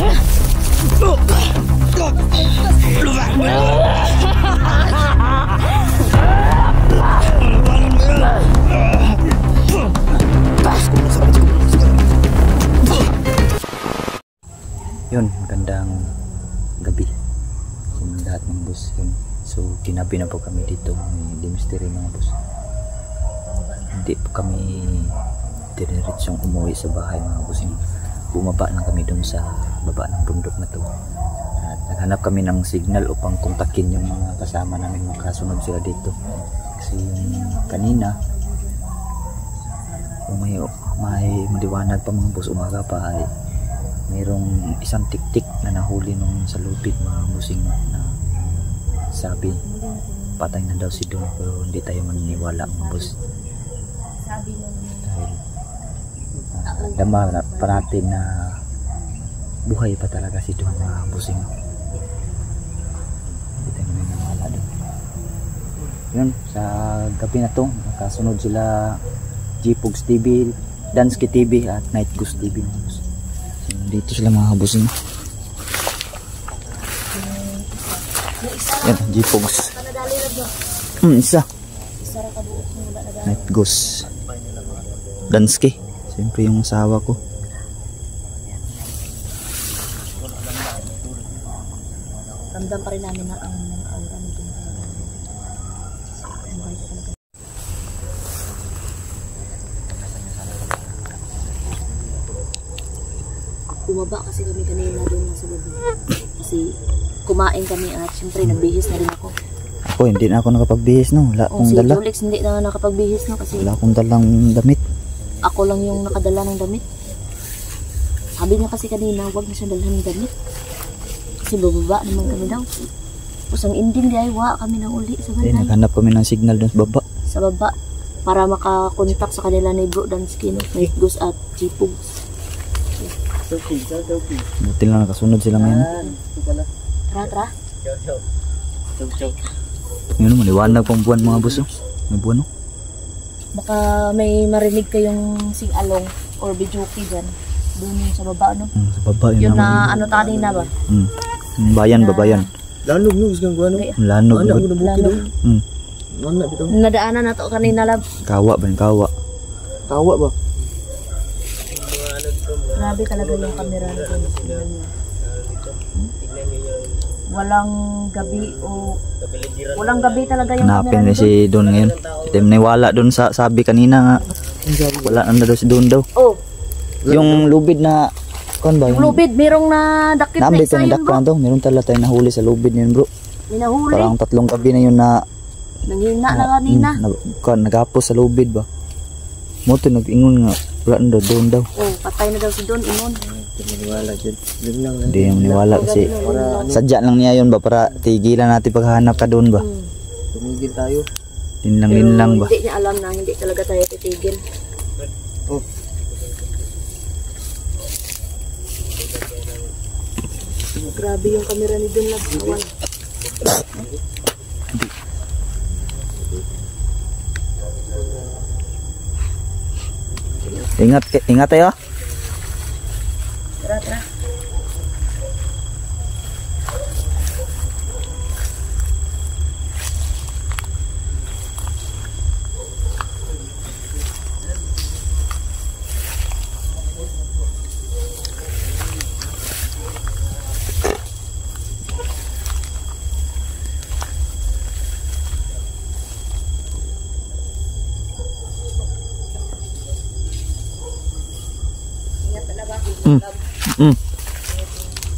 Yun, magandang gabi. So, lahat ng boss. Yun. So, ginabi na po kami dito. May dimisteri mga boss. Hindi po kami diniritsyong umuwi sa bahay mga boss. Yun. Bumaba lang kami dun sa baba ng bundok na to. At naghanap kami ng signal upang kontakin yung mga kasama namin makasunod sila dito. Kasi yung kanina, kung may, may maliwanag pa mga boss umaga pa ay mayroong isang tiktik na nahuli nung sa lupit mga busing na sabi patay na daw si Don pero hindi tayo maniniwala mga boss dahil uh, dama na pa natin na buhay pa talaga si Don mga busing. Hindi tayo maniniwala doon. Yun sa gabi na to nakasunod sila G-Pugs TV Dansky TV at Night Goose TV So, dito sila mga busing. Yan na dyan. hmm isa. Na Night Goose. Dansky. Siyempre yung asawa ko Ramdam pa rin namin na ang mga aura ni Dun. Ang ganda talaga. Bumaba kasi kami kanina doon sa gabi. Kasi kumain kami at syempre nagbihis na rin ako. ako hindi na ako nakapagbihis no wala akong si dala Julix hindi na nakapagbihis na kasi wala akong dalang damit ako lang yung nakadala ng damit. Sabi niya kasi kanina, huwag na siya dalhan ng damit. Kasi bababa naman kami daw. Tapos ang ending di ay wa kami na uli sa balay. naghanap kami ng signal dun sa baba Sa baba. Para makakontak sa kanila ni Bro? Night Goose at Chipugs. buti lang nakasunod sila ngayon Tara, tara. yun maliwanag pang buwan mga buso may buwan no Baka may marinig kayong sing-along or bijuki dyan. Doon yung sa baba, no? Hmm, sa baba yun Yun na ano kanina ba? hmm. Bayan ba bayan Lanog nyo, isang kuha no? Yung lanog Anak mo na bukid no? hmm. Anak bitaw. Nadaanan na to kanina lab. kawa ba yung kawa Tawa ba? Grabe talaga yung camera nito. Walang gabi o walang gabi talaga yung hanapin camera nito. si Don ngayon hindi mo naiwala dun sa sabi kanina nga wala na daw si Don daw Oh, yung lubid na kon ba yung lubid, merong na dakit na isa na yun bro. to. Meron talaga tayo nahuli sa lubid yun bro. Minahuli. Parang tatlong gabi na yun na, Nanghina na kanina. mm, nag, kan, nagapos sa lubid ba. Mo to nag-ingon nga. Wala na daw, doon daw. Oh, patay na daw si dyan. Yun lang. Hindi yung niwala kasi sadya lang niya yun ba para tigilan natin paghahanap ka doon ba. Hmm. Tumigil tayo. Din lang, din lang ba. Hindi niya alam na hindi talaga tayo titigil. Oh. Grabe yung camera ni Don Lab. Awan. Ingat, ingat tayo.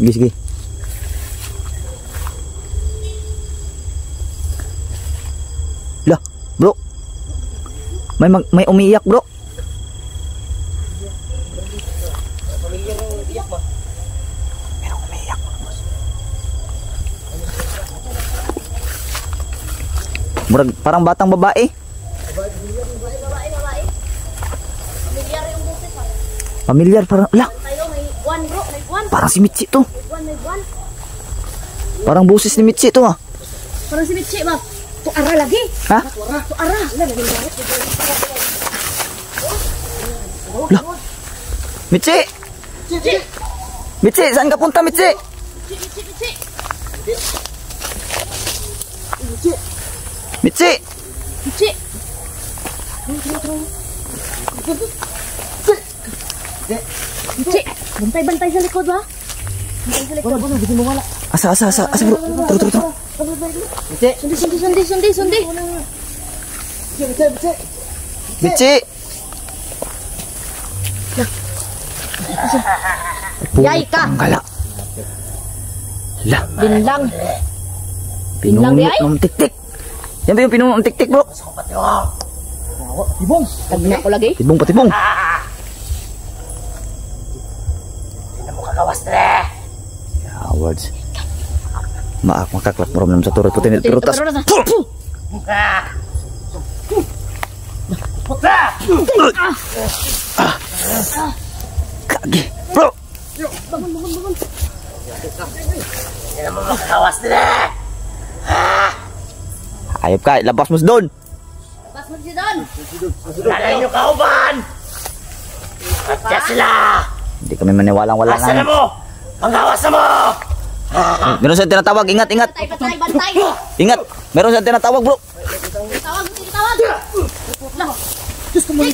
Sige, sige. Lah, bro. May mag, may umiiyak, bro. Murag, parang batang babae. Pamilyar parang, lah, Parang si Michi tu. Parang busis ni Michi tu ah. Parang si Michi ba? Tu arah lagi. Ha? Tu arah. Lah. Michi. Michi. Michi, saan ka punta Michi? Michi, Michi, Bantay-bantay sa likod ba? Bantay sa likod. Wala, mo wala. Asa, asa, asa, asa bro? Turo, turo, turo. Sundi, sundi, sundi, sundi, sundi. Mitsi! Yay ka! Gala. La, Binlang. ay? ng tiktik. Yan ba yung pinunot ng tiktik, bro? Ibong. Tagna ko lagi. Awas deh. Ya awas. Maaf maka klub merom enam satu rutin itu rutas. Kaki, bro. Bangun, bangun, bangun. Awas deh. ayo kak, lepas musdon. Lepas musdon. Ada yang kau ban. jelaslah. Hindi kami maniwalang-wala na. Asa na mo! Mangawas na mo! Hmm, meron sa tinatawag, ingat, ingat. Bantay, bantay. Ingat. Meron sa tinatawag, bro. Tinatawag, tinatawag. Nah. Diyos ko mali.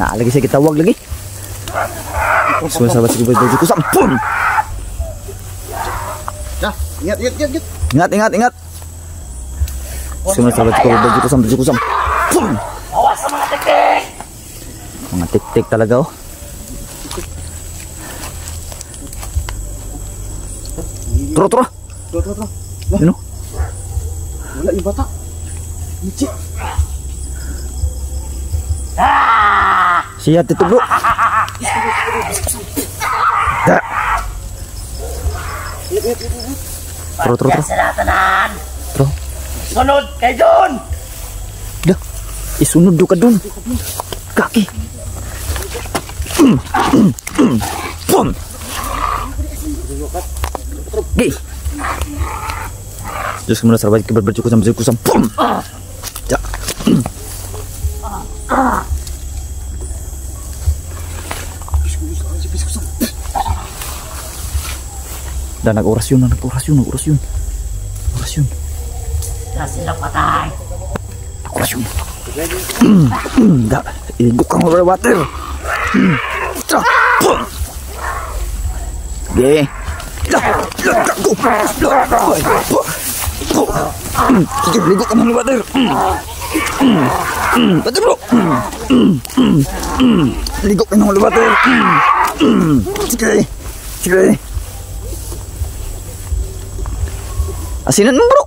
Nah, lagi saya kita wag lagi. Sudah sahabat segi boy baju kusam. Pun. Dah, ingat, ingat, ingat, ingat. Ingat, ingat, ingat. Sudah sahabat segi boy boy kusam, kusam. Pun. Awas sama teknik. Mga tik-tik talaga oh. turo turo turo Wala yung bata. Michi. Siya tito bro. turo turo turo tro. Sunod kay John. Isunod doon ka dun. Kaki. Pum. Gih. Terus kemudian serba kibar bercukur sampai bercukur sampai pum. Ya. Dan aku urasyun, aku rasion, aku rasion, Urasyun. Rasyun patah. Aku rasion. Enggak, hmm, ya. ini bukan water. Tra. Pum. Ge. La, la, la, go. La, hoy, po. Po. Mm, Sige, ligo ka. Mm. Mm, mm, Water bro. Mm, mm, mm, mm. Ligo ka. Mm, mm. Sige. Sige. Asinan mo bro.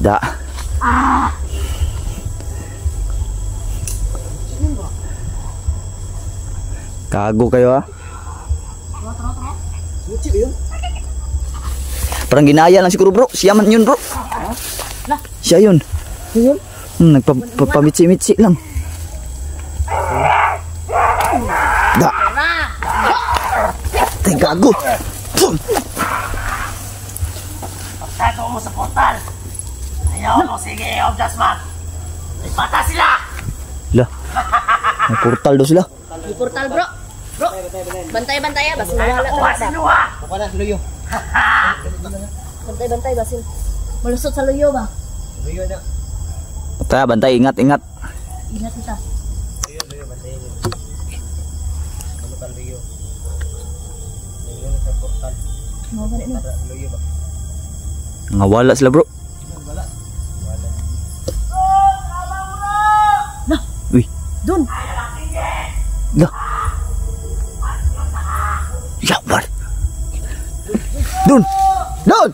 Da. Kago kayo ah. Parang ginaya lang siguro bro. Siya man yun bro. Siya yun. Yun? Hmm, nagpapamitsi-mitsi lang. Da. Tay gago. Pagtago mo sa portal! Ayaw mo sige, Objasman! Ipata sila! Lah. May portal daw sila. Di portal, bro. Bro. Bantay, bantay, ah. Basin mawala ka ba? Ako na, luyo. Bantay, bantay, basin. Malusot sa luyo ba? Luyo na. Kaya bantay, ingat, ingat. Ingat kita. Luyo, luyo, bantayin yun. Ano ka luyo? Luyo sa portal. Ganit na. Luyo ba? Nga wala sila bro. Wala. Wala. Uy. Dun. Lah. Dun. Dun.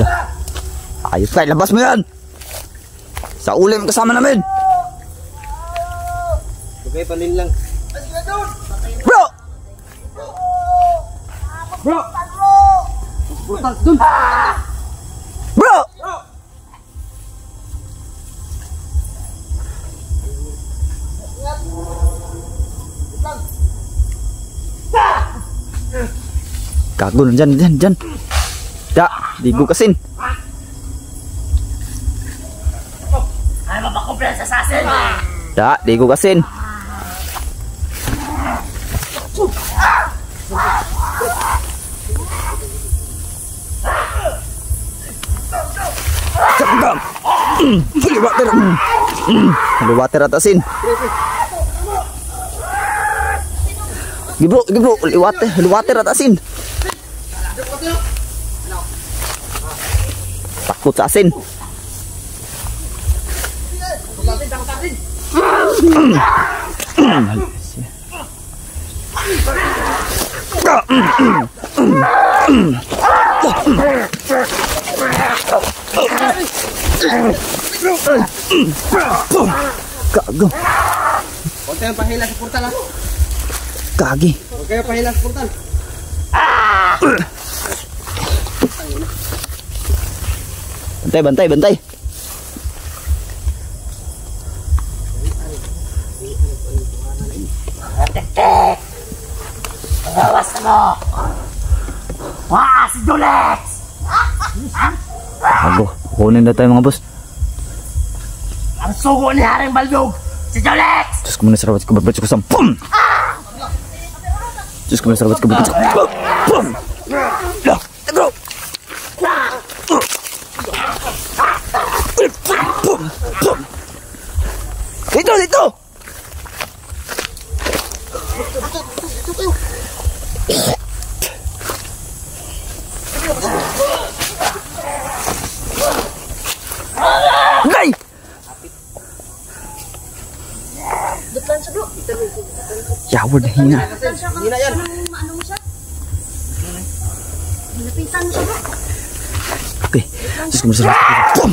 Lah. Ayos ka, labas mo yan. Sa ulim kasama namin. Lugay palin lang. Bro! Bro! Portal, dun! Bro! Kagun jan dyan, dyan, dyan. Da, di gugasin. Da, di gugasin. Cakap. Water. Atasin. Liwate, liwate atasin. takut asin Kago. Konti ang pahila portal ah. Kagi. oke kayo pahila portal. Bantay, bantay. Bawas na mo. Wah, si Julex! Gago. Kunin na tayo mga boss. Ang sugo ni Haring Baldog, si Julex! Diyos ko muna sa rawat ko babad ko sa pum! Diyos ko muna sa rawat ko babad ko pum! Pum! Dito! Dito! Gay! Yaward na hina. Hina yan. Ano mo siya? Lapitan mo siya bro. Okay. Diyos ko sa rawat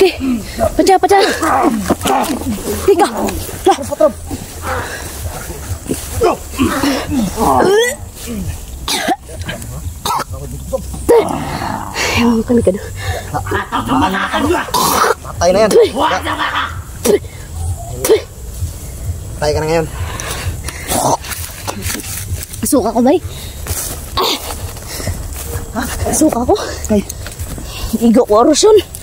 Oke, pecah, pecah. Tiga. Lah. Kan. Suka ko, baik. Suka ko. Igo warusun.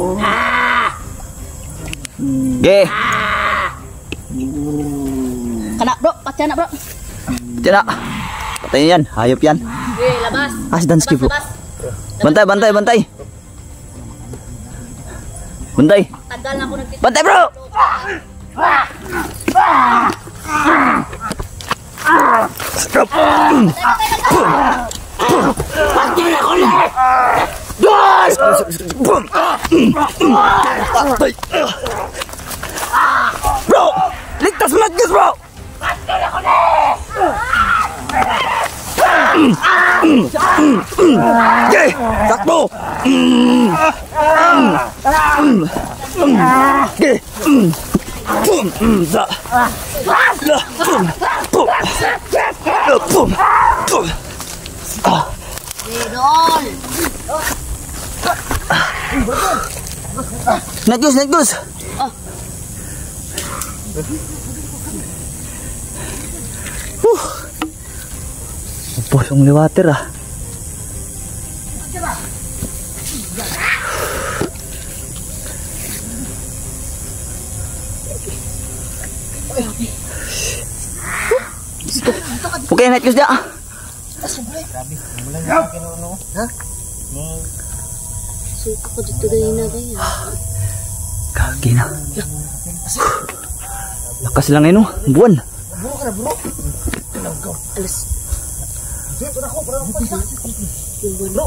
Oke. Kena bro, pati anak bro. Tidak. pertanyaan, yan, hayop yan. Eh, Ge, labas. Asdan skip bro. Bantai, bantai, bantai. Bantai. Tagal na bro. Ah. Ah. Ah. Ah. Ah. Ah. Ah. Bro! Lick das like this, bro! Yay! Sag bro! Yay! Boom! Mm, da! Da! Boom! Boom! Da! Boom! Boom! Ah! Idol! Nagus, nagus. Huh. Posong liwater ah. Okay, net kus dia. Grabe. Mula na kinuno. Ha? Kasi kakadagdagayin natin yan. Gagi na. Lakas lang eh oh. no, buwan. Bro ka na bro. Alas. Bro.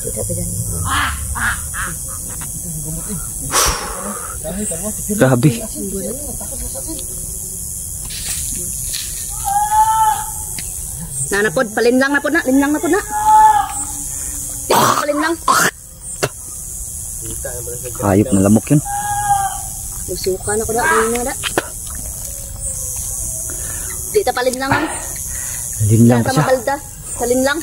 Kita pegang. Ah, ah, ah. Grabe. Na palin lang napod na, lin lang napod na. Pod na. Palinlang. Hayop na lamok yun. Musuka na ko na, dahil na da. Di ta palinlangan. Linlang pa Sa siya. mabalda. Palinlang.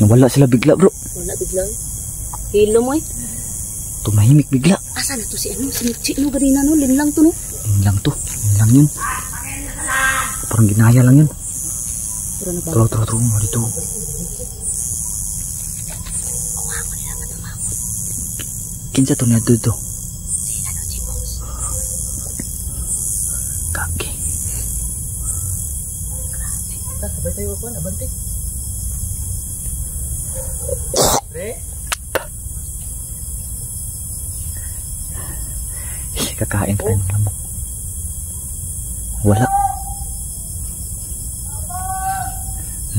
Nawala sila bigla bro. Wala bigla. Hilo mo eh. Tumahimik bigla. Asa na to si ano? Si Mitchi no ganina no? Linlang to no? Linlang to. Linlang yun. Parang ginaya lang yun. Terlalu terlalu rumah itu. kincir ternyata itu. dito? Kaki. Sabay tayo po, nabanti. Re?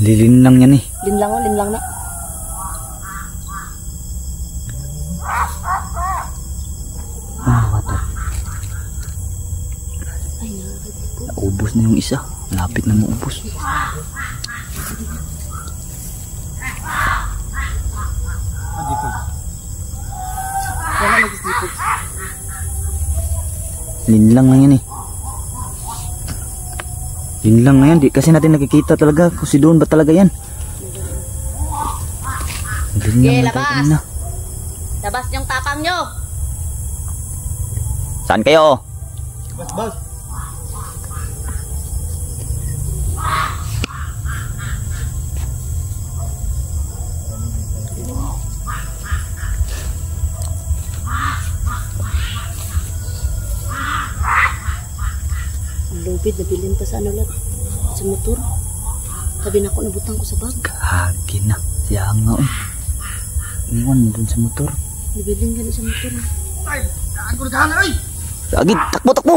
Lilin lang yan eh. Linlang oh, linlang na. Ah, nakakagpo. Naubos na yung isa. Lapit na maubos. Linlang lang yan eh. Linlang na yan. Di kasi natin nakikita talaga kung si doon ba talaga yan. Linlang Okay, lang labas. tayo kanina. Labas yung tapang nyo. Saan kayo? Bas, bas. Lupit, nabilin pa sa ano lang. Sa motor. Sabi na ako, nabutang ko sa bag. Kagi na. Siya nga eh. Iwan mo dun sa motor. Nabilin ka na sa motor. Ay, daan ko na kahanan, ay! Lagi, takbo, takbo!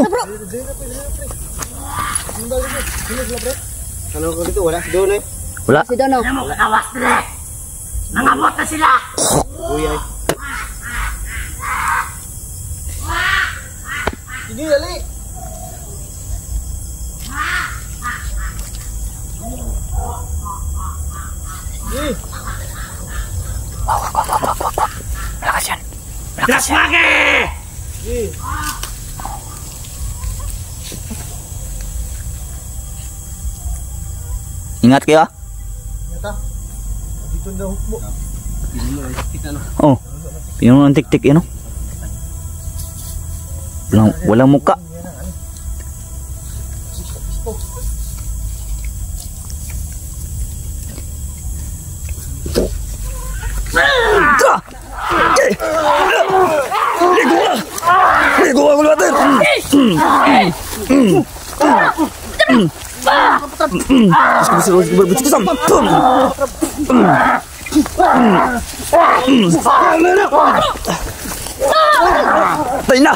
Ano ko dito? Wala si Don eh. Wala. Si Dono. Ano mo kanawas dire? Nangabot na sila! Uy, ay. Sige, dali! Ingat kayo. Oh. Pinuno ang tiktik ino. Walang, walang muka. Ah! Ah! Ah! Ah! Tayo na!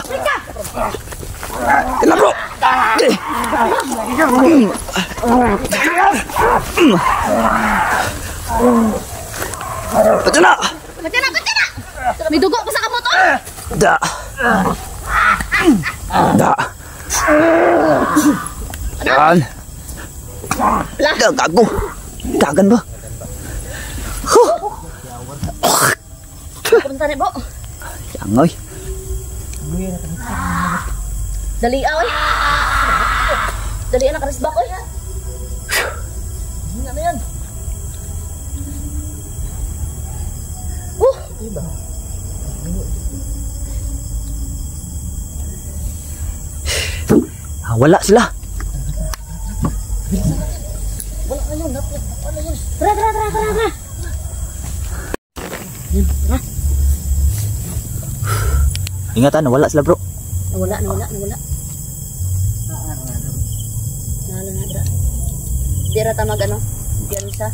Tayo na bro! Tayo na! Ba't na, ba't na? May dugo pa sa kamotor. Da! Da! Yan! Da, gago! Dagan ba? Huh! Pumunta na, bro. Yang oy! Dali ah, oy. Dali na karisbak, oy. Ano yan? Uh, Ah, wala sila! tara, tara, tara, tara, tara. Ingatan, nawala sila bro. Nawala, nawala, nawala. Nala na dra. Di ra ta mag ano? Diyan sa.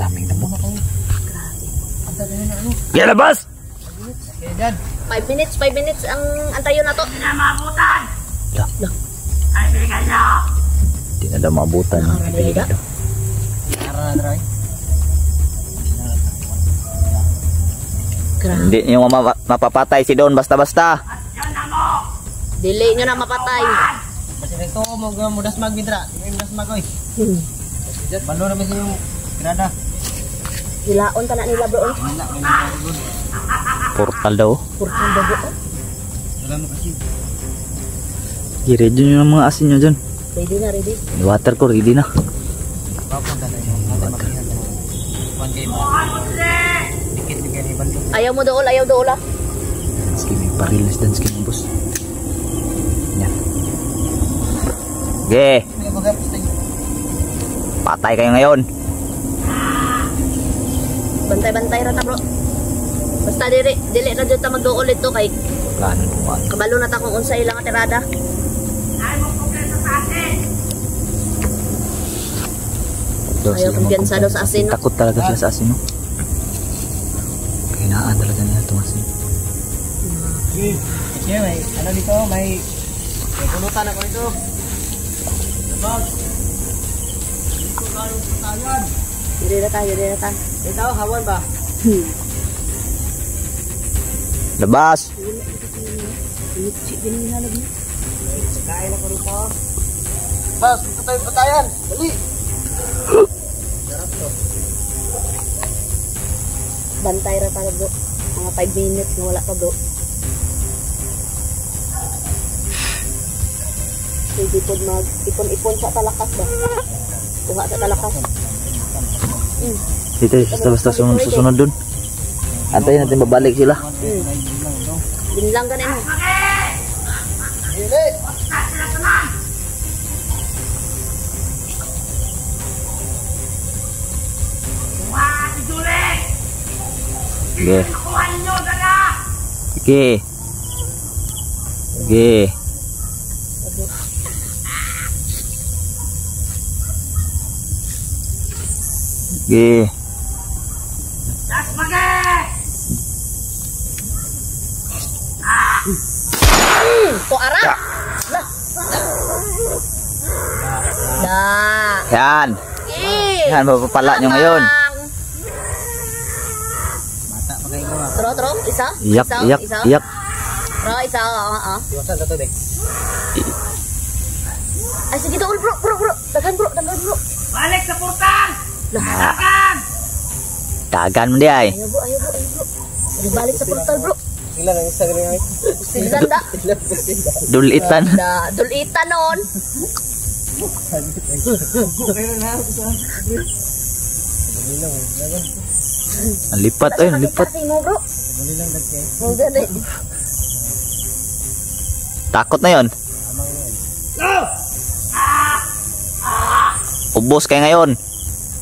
Daming namo. Grabe. Yeah, labas! Kaya dyan. 5 minutes, 5 minutes ang antayo na to. Namabutan! Lah, Kaibigan niyo! di na daw maabutan. ng Nakakarinig kaibigan ah. daw. Tara Grabe. Hindi niyo ma- mapapatay si Don basta-basta. Dili nyo na mapatay. Ito mo mudas mag bidra. Hindi mudas mag oy. Hmm. Balo na kasi yung grada. Hilaon ka na nila bro. Portal daw. Purkan bago. oh. Wala mo kasi. I-ready nyo ng mga asin nyo dyan. Ready na, ready. Water ko, ready na. Na. One game. Dikit ni gani balo. Ayaw mo dool, ayaw dool ah. May parilis dance game, boss. Yan. Okay, patay kayo ngayon. Bantay-bantay ra ta bro. Basta dili, dili jud ta magdool ito kay Plano naman. kabalo na ta kung unsa ilang atirada. Ay mo kumpleta sa atin! Daw Ayaw sila kumpiyansa daw sa asin? Takot talaga sila sa asin, no? Kasi may ano dito, may may kulutan ako dito. Sabag. Dito tayo sa tayan. Ra tayo, dili ra ta. Ito, hawan ba? Hmm. Labas! Kain ako dito. Bas, dito tayo sa tayan. Dali. Bantay ra bro. Mga 5 minutes na wala pa bro. Hindi po mag ipon-ipon sa talakas ba? Kuha sa talakas. Mm. Dito basta basta sunod susunod dun. Antayin natin babalik sila. Mm. Binlang lang na yun. Gilit! Oke. Oke. Oke. Kuha ninyo, dala! Sige. Sige. Sige. Das mage! To ara. Lah. Da. Yan. Yan, mapapala nyo ngayon. Tro, tro, isa. Iyak, isa, iyak, isa. iyak. Tro, isa, oo, oo. Iwasan ka to, be. Ay, sige, bro, bro, bro. Dagan, bro, dagan, bro. Balik sa portal! Lah. Dagan mo di ay. Ayaw, bro, ayaw, bro, ayaw, bro. Balik sa portal, bro. Sila lang isa galing ay. Da. Sila po sila. Dulitan. Da, dulitan noon. Eh. Ang lipat ay, ang lipat. Takot na yon. Ubos kayo ngayon.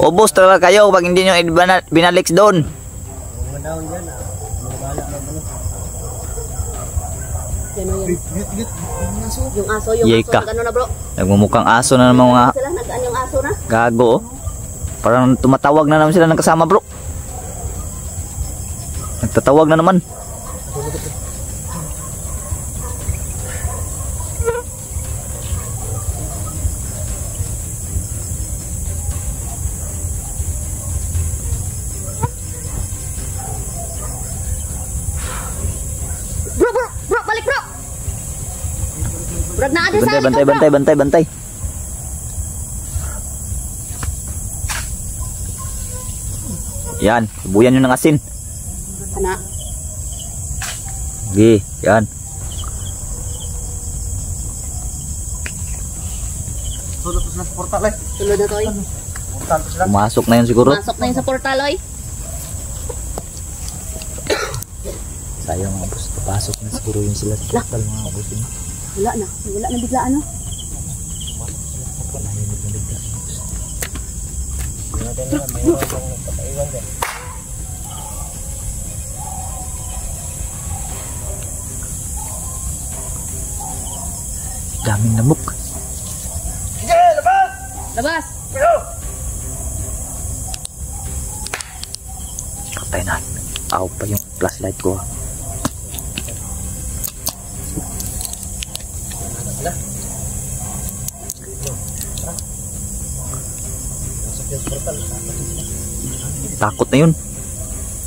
Ubos talaga kayo pag hindi nyo binalik doon. Yung aso, yung Yay aso. ka. Nag-ano na bro? Nagmumukhang aso na ng mga Sila, nag-ano yung aso na? gago. oh. Parang tumatawag na naman sila ng kasama bro. Nagtatawag na naman. Bantay, bantay, bantay, bantay, bantay. Yan, buyan nyo ng asin. Ana. Sige, yan. Sulot sa portal eh. Sulod na to sila. Pumasok na yun siguro. Masok na yun sa portal oy. Sayang mga boss. Papasok na siguro yun sila sa portal mga boss. Wala na. Wala na bigla ano. Daming lamok. Sige, labas! Labas. Pero! Patay na. Aw pa yung flashlight ko. Ah. Takot na yun.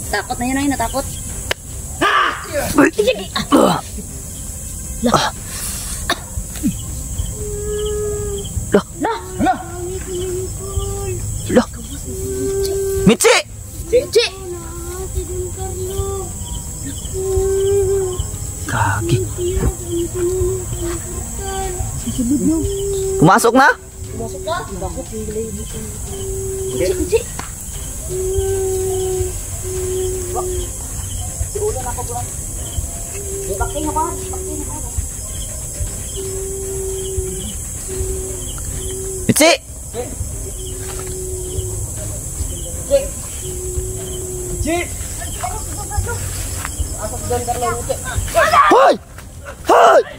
Takot na yun ay natakot. Lah, Hala! lah. Mitsi! Chi! Kagi. Pumasok na? Pumasok na. Kunci, kunci. Siulan ako doon. Bakting ako, bakting ako. Mitsi! Mitsi! Mitsi! Hoy! Hoy!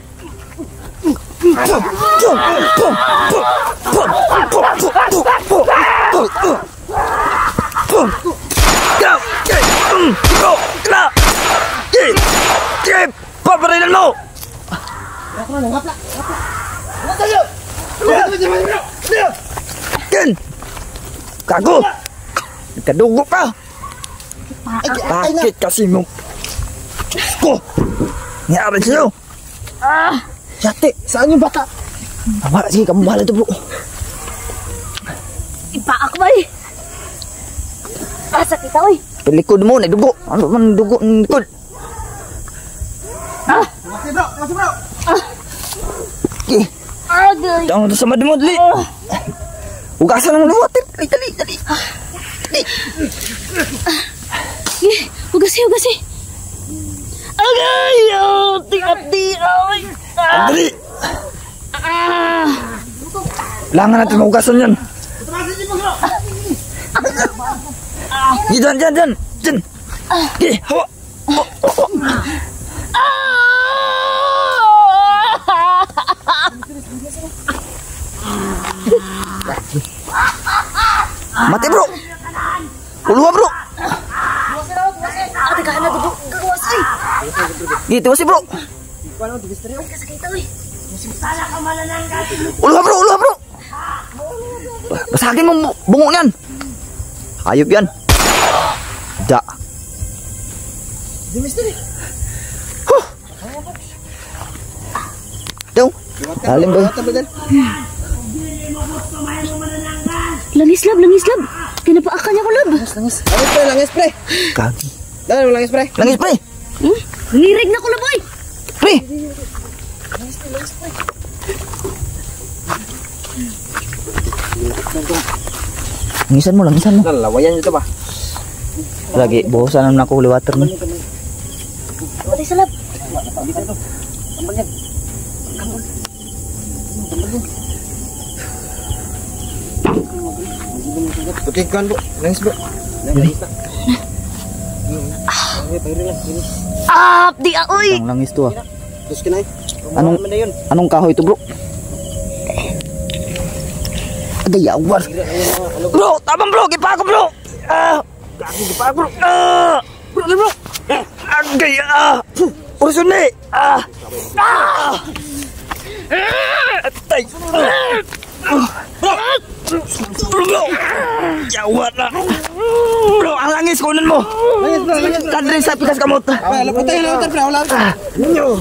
Paparilan mo! Ken! Kago! Nagkadugo ka! Bakit kasi mo? Ko! Nangyari sa'yo! Ah! Jate, saan yung bata? Tama, sige, kamu bahala ito bro. Ipa ako ba eh. Asa kita oy. Likod mo, dugo. Ano man dugo ng? Ah! Kasi bro, kasi bro. Ah! Okay. Agoy. Jangan tu sama demut li. Ugasan nang luwat tali tali tali. Ni, ugasi ugasi. Agoy, tiap di. Agoy. Dali. Kailangan natin mahugasan yan. Di, dyan, dyan, dyan. Dyan. Hawa. Mati bro. Uluha bro. Ate, kaya na dugo. Gawas ay! Gitu si bro. Ay, kasakit ako eh. Uluha bro, uluha bro. Basagin mo bu- bungo niyan. Hayop yan. Da. Di misteri! Huh. Daw. Lalim ba? Langis lab, langis lab. Kinapaakan niya ko lab. Langis! Langis pre! Langis pre! Kagi. Mo langis pre! Langis pre. Hmm? Lirig na ko lab oy. Pre. Langisan mo, mo. Lagi, bosan naman ako huli water mo. Bu. Nangis, Bu. Iya. Nangis, Bu. Ah, ah di. Nangis tuh ah. Terus kinay. Anong- Ano na yun? Anong kahoy ito bro? Agayawan. Bro, tabang bro, gipa ako bro. Ah, Gago pa bro! ah, bro, bro. Agay, ah. Eh. Ah, ah. Ah. Bro. Bro. Na. Bro, ang langis kunin mo. Langis bro! Langis bro! Sa pikas kamot. Ah, lapatay lapatay ka! Ninyo!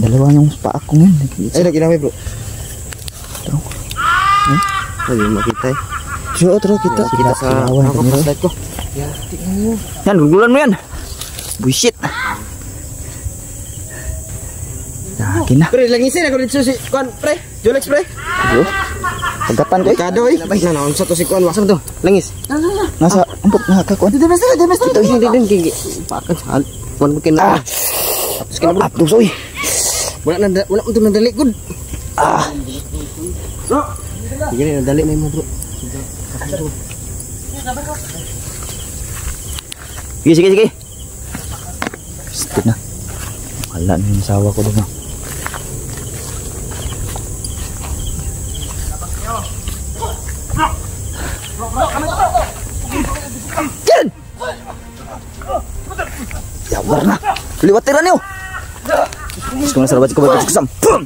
Dalawa yung spa ako ngayon. Ay, nag-inaway bro. Ito. Hmm? Ay, makita eh. Jo, kita. Ya, kita sa ako paslat ko. Ya, tingnan mo. Yan, gugulan mo yan. Bullshit. Yakin na. Pre, langisin ako dito si Kwan, pre. Pre. Ko eh. eh. sa to si Kwan. Wasan to. Langis. Nasa, empuk na ka, Kwan. Dito, dito, dito. Dito, dito, dito. Pakan, saan. Kwan mo kinawa. Ah. Tapos Wala na, wala mo ito nadali, good. Ah. Bro. Sige na, nadali na mo, bro. Sige, sige, sige. Stop na. Wala na yung sawa ko doon. ah. Yan! Yabar na. Liwat tira niyo. Ko ba kusam. Boom!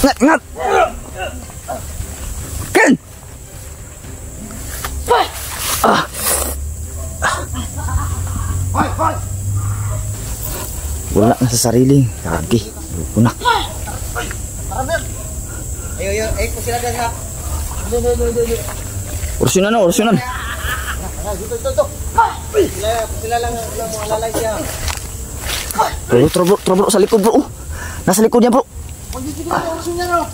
Ngat, ngat. Ken! Wala na sa sarili. Kagi. Lupo na. Ayo, ayo, eh, kung sila dyan ha. Ursunan na, ursunan. Dito, dito, dito. Sila, sila lang, lang mga lalay siya. Bro, tro, bro, tro, bro, sa likod bro. Nasa likod niya bro. Sige na, orsin niya, no.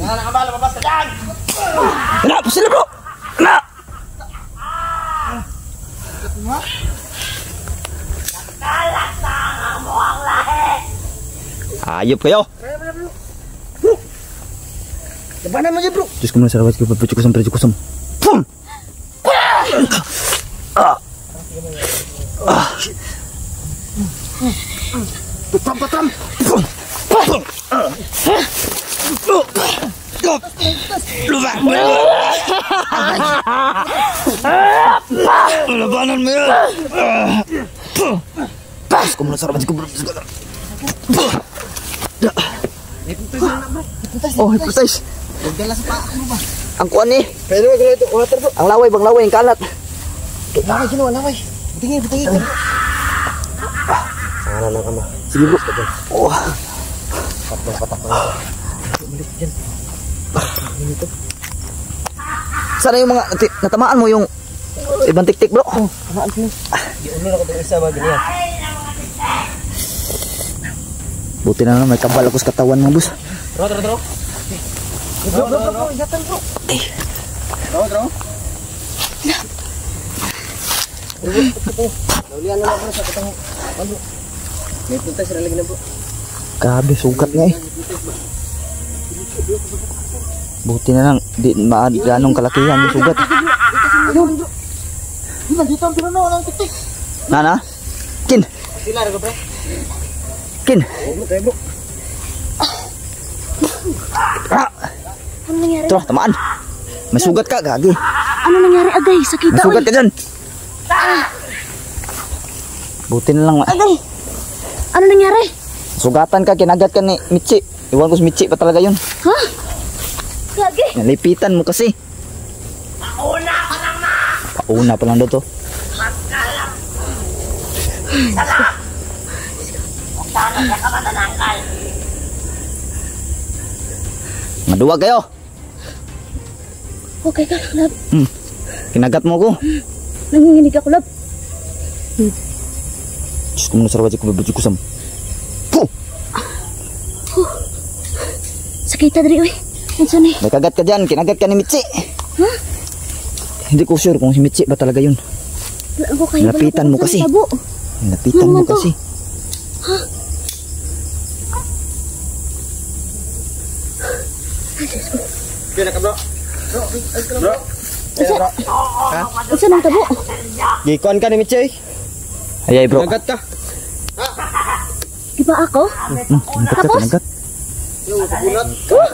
Yan, nakabala, mabas ka dyan! Ana, pa sila bro. Ayop kayo. Labanan mo dyan, bro! Diyos ko muna sa labas ko, papucho kusam, papucho kusam. Pum! Patram, patram! Pum! Pum! Labanan mo yun! Diyos ko muna sa labas ko, Diyos ko. Oh, hypnotize. Magdala sa paa mo ba? Ang kuan ni, Pero wag ito, water, bro. ang laway, bang laway, ang kalat. Laway, ginawa, laway. Butingin, butingin. Sana lang kama. Sige bro. Oh, Patak, patak. Balik dyan. sana yung mga natamaan mo yung ibang tiktik bro. Kamaan ko. Di ulo na ko ng isa ba ganyan. Buti na lang may kabal ako sa katawan mga boss. Bro, bro, bro. Bro, bro, bro, bro, yatan bro. Bro, bro. Naulian na bro sa katang. Ano? May punta sila lagi bro. Grabe, sugat nga eh. Buti na lang, di maad ganong kalakihan yung sugat. Hindi, dito ang pinuno ng tiktik. Nana? Kin, Sila rin bro. kin. Oo, mo bro. Ah, Ano nangyari? ito, tamaan. May sugat ka, gagi. Ano nangyari agay? Sakita May sugat oy. ka dyan. Buti na lang, Agay. Ano nangyari? sugatan ka, kinagat ka ni Michi. Iwan ko si Michi pa talaga yun. Ha? Gagi. Nalipitan mo kasi. Pauna ka lang na! Pauna pa lang daw to. Sana siya ka matanangkal. Maduwag kayo. Okay ka, lab. Hmm. Kinagat mo ko. Nanginginig ako, lab. Diyos ko muna sa rawat ko babadyo ko sam. Puh! Sakita diri, oy. Unsa ni? May kagat ka dyan. Kinagat ka ni Michi. Hindi ko sure kung si Michi ba talaga yun. Lapitan mo kasi. Ano mo kasi. Na ka bro. Bro, bro. Isa, isa nang tabo. Gikuan ka ni Mitchay. Ayay bro. Nagat ka. Di ba ako? Hmm, nagat ka, Tapos? nagat.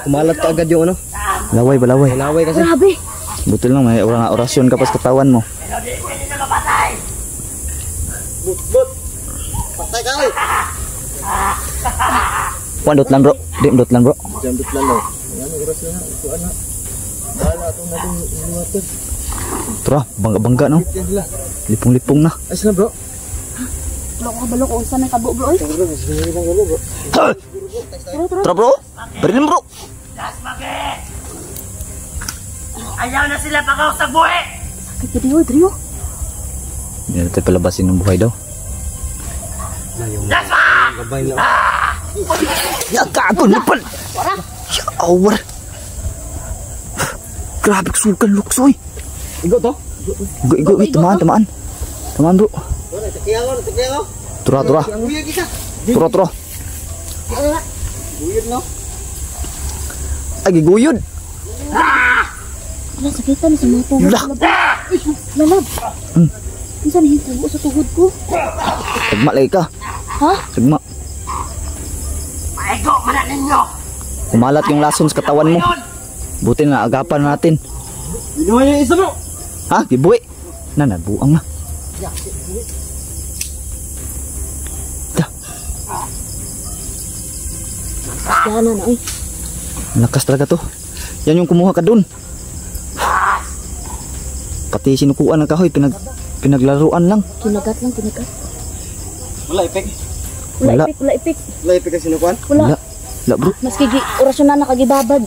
Kumalat ka agad yung ano. Laway ba laway? Laway kasi. Grabe. Butil lang may orang orasyon ka pas katawan mo. But, but. Patay ka oy. Kuan dot lang bro. Di dot lang bro. Lang no. Ano oras na na. Ito ana. Bala itong natin water. Tara, bangga-bangga no. Lipong-lipong na. Ayos na bro. Balo ko balo ko unsa nang tabo bro. Bro, lang galo bro. Tara tara. Tara bro. Berilin bro. Ayaw na sila pagaw sa buhay! Sakit ka diyo, Drio. Hindi natin palabasin ng buhay daw. Gabay lang. Ya gago nipan. Ya awar. Grabe sukan luksoy. Igo to. Igo igo igo tamaan tamaan. Tamaan bro. Tura tura. Tura tura. Buyod no. Ay giguyod. Wala sakitan sa mga tuhod. Lah. Lalab. Hmm. Unsa ni hitabo sa tuhod ko? Sagma lagi ka. Ha? Sagma. Maigo man na ninyo! Kumalat yung lason sa katawan mo. Buti na agapan natin. Binuha niya yung isa bro. Ha? Gibuwi. Na nabuang na. Yan na oy. Lakas talaga to. Yan yung kumuha ka dun. Pati sinukuan ng kahoy, pinag, pinaglaruan lang. Kinagat lang, kinagat. Wala, ipik. Wala, Wala. ipik, wala ipik. Wala, ipik kasi sinukuan. Wala. Wala. Wala bro. Mas kigi orasyon na nakagibabad.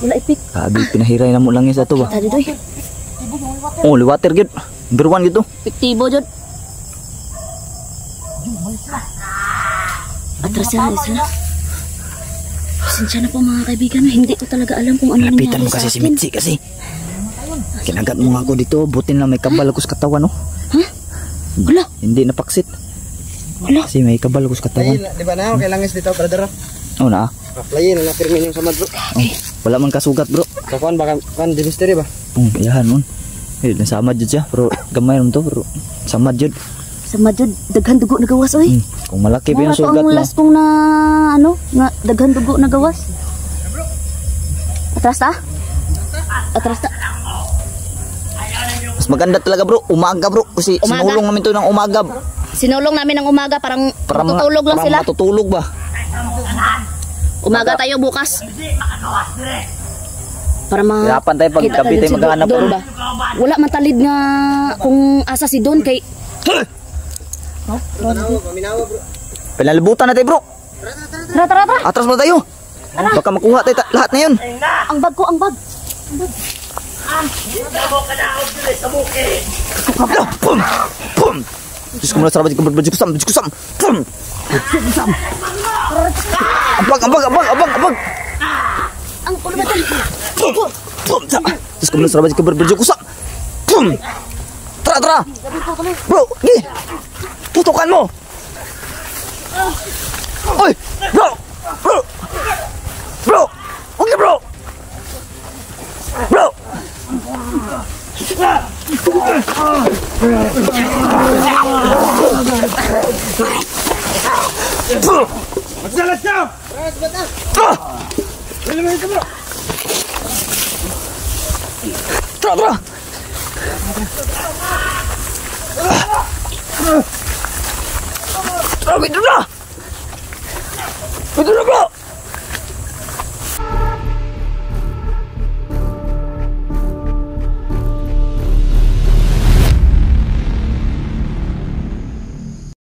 Wala ipik. Sabi, pinahiray na mo lang isa to ba? Tadi doy. Oh, liwater gid. Number one gitu. Piktibo jud. Atras yan, isa. Pasensya na po mga kaibigan. Hindi ko talaga alam kung ano Lapitan nangyari mo sa kasi si akin. Mitzi kasi. Kinagat mo nga ako dito. Butin lang may kabal ako sa katawan, no? Wala, Hindi napaksit. Wala. Kasi may kabal ako sa katawan. di ba na? Okay langis dito, brother. Oh, na. Layin, na firmin yung samad bro. Oh, wala man kasugat, bro. Sa kuan, baka, kuan, di mystery ba? Oh, iyahan mo. Eh, nasamad jud siya. Pero gamay naman to, bro. Samad jud. Sa madjud, daghan dugo na gawas, oy. Hmm. Kung malaki pa yung sugat mo. last kong na, ano, nga daghan dugo na gawas. Atras ta? Atras ta? Mas maganda talaga, bro. Umaga, bro. Kasi sinulong namin to ng umaga. Sinulong namin ng umaga, parang Para matutulog lang para sila. matutulog ba? Umaga tayo bukas. Para mga... Hirapan tayo pag gabi tayo tayo Don bro. ba? Wala matalid nga kung asa si Don kay... Bro. Pinalibutan natin, bro. Tara, tara, tara! Atras mo tayo. Baka makuha tayo ta- lahat na yun. Ang bag ko, ang bag! Damo ka na ako dili sa! Kapla! Pum! Pum! Bismillah sarabati kembali baju kusam baju kusam kusam kusam. Abang abang abang abang abang. Angkut batang. Pum tak. Terus kemudian sarabati kembali baju kusam. Pum. Tera tera. Bro, ni. tutukanmu. Oi, bro. Bro. Bro. Oke, bro. Bro. Zalasam! Terus, terus! Terus, terus! Terus, terus!